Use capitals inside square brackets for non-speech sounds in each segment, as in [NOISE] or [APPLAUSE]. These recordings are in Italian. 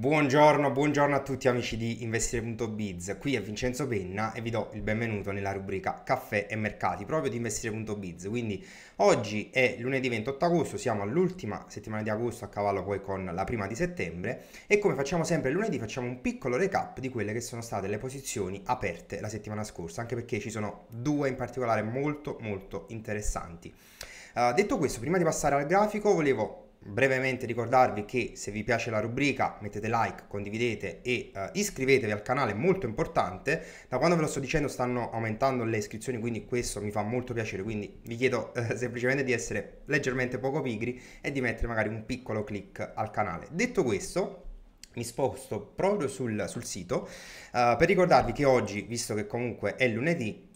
Buongiorno, buongiorno a tutti amici di Investire.biz, qui è Vincenzo Penna e vi do il benvenuto nella rubrica Caffè e Mercati proprio di Investire.biz. Quindi oggi è lunedì 28 agosto, siamo all'ultima settimana di agosto a cavallo poi con la prima di settembre e come facciamo sempre lunedì facciamo un piccolo recap di quelle che sono state le posizioni aperte la settimana scorsa, anche perché ci sono due in particolare molto molto interessanti. Uh, detto questo, prima di passare al grafico volevo brevemente ricordarvi che se vi piace la rubrica mettete like, condividete e uh, iscrivetevi al canale, molto importante. Da quando ve lo sto dicendo stanno aumentando le iscrizioni, quindi questo mi fa molto piacere, quindi vi chiedo uh, [LAUGHS] semplicemente di essere leggermente poco pigri e di mettere magari un piccolo click al canale. Detto questo, mi sposto proprio sul, sul sito uh, per ricordarvi che oggi, visto che comunque è lunedì,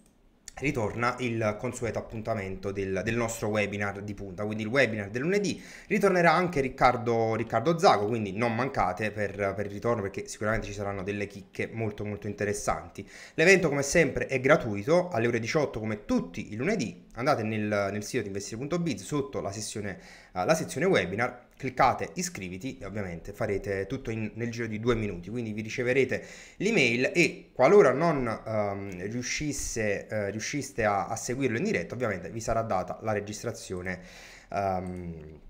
ritorna il consueto appuntamento del, del, nostro webinar di punta, quindi il webinar del lunedì ritornerà anche Riccardo, Riccardo Zago, quindi non mancate per, per, il ritorno perché sicuramente ci saranno delle chicche molto molto interessanti. L'evento come sempre è gratuito alle ore 18 come tutti i lunedì, andate nel, nel sito di investire.biz sotto la, sessione, uh, la sezione webinar cliccate iscriviti e ovviamente farete tutto in, nel giro di due minuti, quindi vi riceverete l'email e qualora non um, riuscisse, uh, riusciste a, a, seguirlo in diretta, ovviamente vi sarà data la registrazione. Um,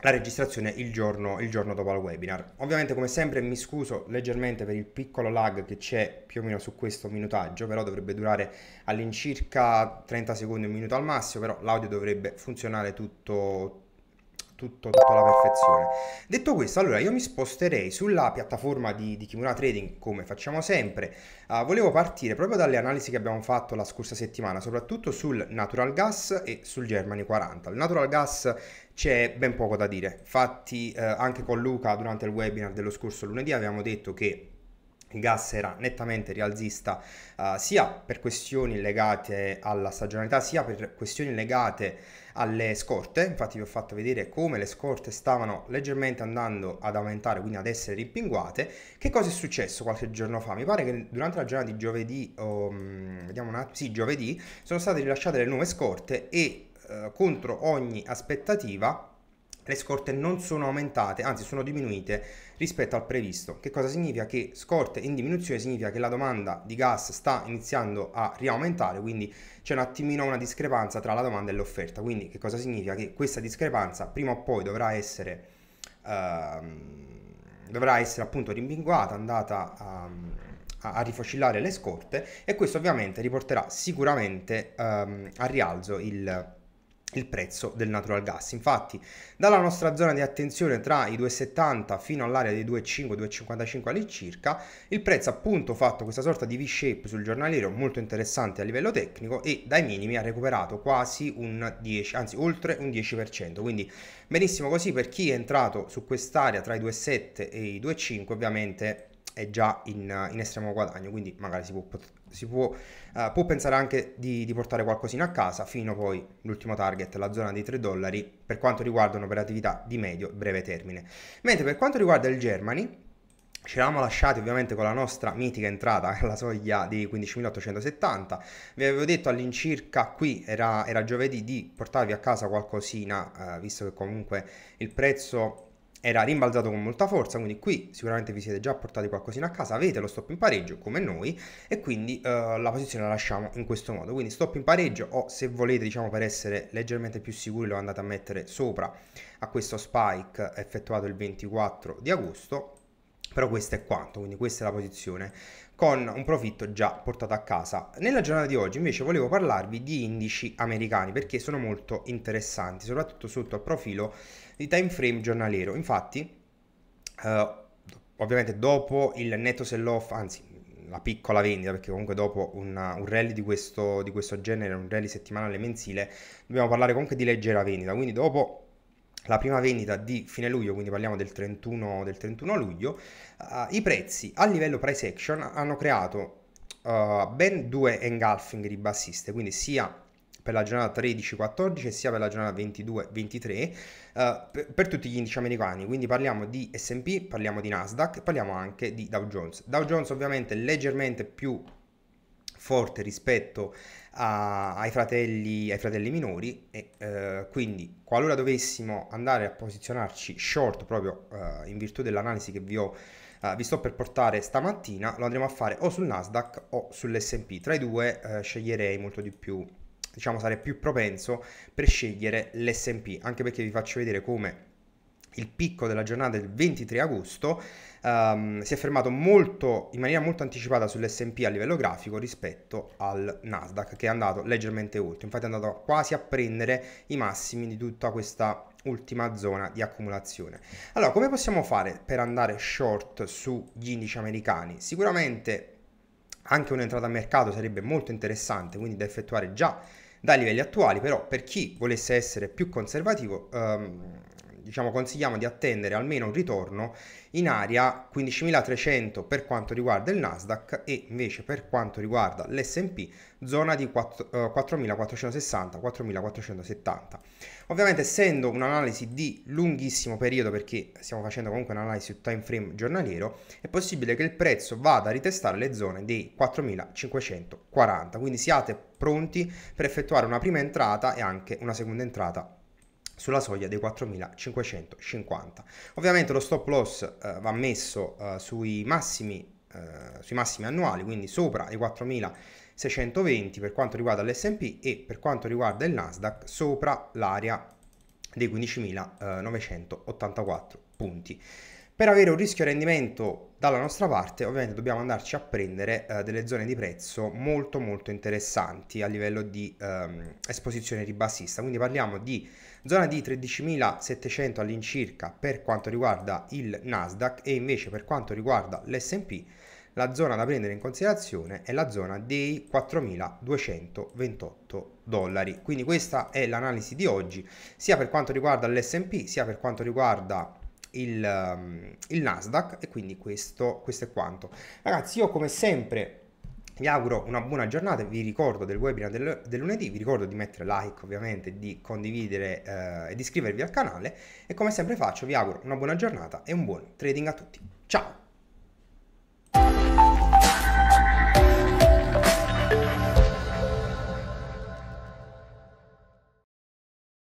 la registrazione il giorno, il giorno, dopo il webinar. Ovviamente come sempre mi scuso leggermente per il piccolo lag che c'è più o meno su questo minutaggio, però dovrebbe durare all'incirca 30 secondi, un minuto al massimo, però l'audio dovrebbe funzionare tutto, tutto, tutto alla perfezione. Detto questo, allora io mi sposterei sulla piattaforma di, di Kimura Trading come facciamo sempre. Uh, volevo partire proprio dalle analisi che abbiamo fatto la scorsa settimana, soprattutto sul Natural Gas e sul Germany 40. Il Natural Gas c'è ben poco da dire. Infatti, eh, anche con Luca durante il webinar dello scorso lunedì abbiamo detto che gas era nettamente rialzista uh, sia per questioni legate alla stagionalità sia per questioni legate alle scorte. Infatti vi ho fatto vedere come le scorte stavano leggermente andando ad aumentare quindi ad essere rimpinguate. Che cosa è successo qualche giorno fa? Mi pare che durante la giornata di giovedì um, vediamo un sì giovedì sono state rilasciate le nuove scorte e uh, contro ogni aspettativa le scorte non sono aumentate, anzi sono diminuite rispetto al previsto. Che cosa significa? Che scorte in diminuzione significa che la domanda di gas sta iniziando a riaumentare, quindi c'è un attimino una discrepanza tra la domanda e l'offerta. Quindi che cosa significa? Che questa discrepanza prima o poi dovrà essere, uh, dovrà essere appunto rimpinguata, andata a, a, rifocillare le scorte e questo ovviamente riporterà sicuramente um, a rialzo il il prezzo del natural gas. Infatti, dalla nostra zona di attenzione tra i 2,70 fino all'area dei 2,5-2,55 all'incirca, il prezzo ha appunto fatto questa sorta di V-shape sul giornaliero molto interessante a livello tecnico e dai minimi ha recuperato quasi un 10, anzi oltre un 10%. Quindi benissimo così per chi è entrato su quest'area tra i 2,7 e i 2,5 ovviamente è già in, in estremo guadagno, quindi magari si può, si può, uh, può pensare anche di, di, portare qualcosina a casa fino poi l'ultimo target, la zona dei 3 dollari, per quanto riguarda un'operatività di medio breve termine. Mentre per quanto riguarda il Germany, ci eravamo lasciati ovviamente con la nostra mitica entrata [LAUGHS] alla soglia di 15.870. Vi avevo detto all'incirca qui era, era giovedì di portarvi a casa qualcosina, eh, visto che comunque il prezzo era rimbalzato con molta forza, quindi qui sicuramente vi siete già portati qualcosina a casa, avete lo stop in pareggio come noi e quindi uh, la posizione la lasciamo in questo modo. Quindi stop in pareggio o se volete diciamo per essere leggermente più sicuri lo andate a mettere sopra a questo spike effettuato il 24 di agosto, però questo è quanto, quindi questa è la posizione con un profitto già portato a casa. Nella giornata di oggi invece volevo parlarvi di indici americani perché sono molto interessanti, soprattutto sotto il profilo di time frame giornaliero. Infatti, eh, ovviamente dopo il netto sell off, anzi la piccola vendita, perché comunque dopo una, un rally di questo, di questo genere, un rally settimanale mensile, dobbiamo parlare comunque di leggera vendita. Quindi dopo la prima vendita di fine luglio, quindi parliamo del 31, del 31 luglio, uh, i prezzi a livello price action hanno creato uh, ben due engulfing ribassiste, quindi sia per la giornata 13-14 sia per la giornata 22-23 uh, per, per, tutti gli indici americani. Quindi parliamo di SP, parliamo di Nasdaq, parliamo anche di Dow Jones. Dow Jones ovviamente leggermente più forte rispetto a, ai, fratelli, ai, fratelli, minori e uh, quindi qualora dovessimo andare a posizionarci short proprio uh, in virtù dell'analisi che vi ho uh, vi sto per portare stamattina lo andremo a fare o sul Nasdaq o sull'S&P. Tra i due uh, sceglierei molto di più, diciamo sarei più propenso per scegliere l'S&P, anche perché vi faccio vedere come il picco della giornata del 23 agosto um, si è fermato molto, in maniera molto anticipata sull'S&P a livello grafico rispetto al Nasdaq che è andato leggermente oltre, infatti è andato quasi a prendere i massimi di tutta questa ultima zona di accumulazione. Allora, come possiamo fare per andare short sugli indici americani? Sicuramente anche un'entrata a mercato sarebbe molto interessante, quindi da effettuare già dai livelli attuali, però per chi volesse essere più conservativo um, diciamo, consigliamo di attendere almeno un ritorno in area 15.300 per quanto riguarda il Nasdaq e invece per quanto riguarda l'S&P zona di 4.460-4.470. Ovviamente essendo un'analisi di lunghissimo periodo perché stiamo facendo comunque un'analisi su time frame giornaliero, è possibile che il prezzo vada a ritestare le zone dei 4.540, quindi siate pronti per effettuare una prima entrata e anche una seconda entrata sulla soglia dei 4550. Ovviamente lo stop loss eh, va messo eh, sui, massimi, eh, sui massimi annuali, quindi sopra i 4620 per quanto riguarda l'S&P e per quanto riguarda il Nasdaq sopra l'area dei 15.984 punti. Per avere un rischio rendimento dalla nostra parte ovviamente dobbiamo andarci a prendere eh, delle zone di prezzo molto molto interessanti a livello di ehm, esposizione ribassista, quindi parliamo di zona di 13.700 all'incirca per quanto riguarda il Nasdaq e invece per quanto riguarda l'S&P la zona da prendere in considerazione è la zona dei 4.228 dollari. Quindi questa è l'analisi di oggi, sia per quanto riguarda l'S&P, sia per quanto riguarda il, um, il Nasdaq e quindi questo, questo è quanto. Ragazzi, io come sempre vi auguro una buona giornata, vi ricordo del webinar del, del lunedì, vi ricordo di mettere like ovviamente, di condividere eh, e di iscrivervi al canale e come sempre faccio vi auguro una buona giornata e un buon trading a tutti. Ciao!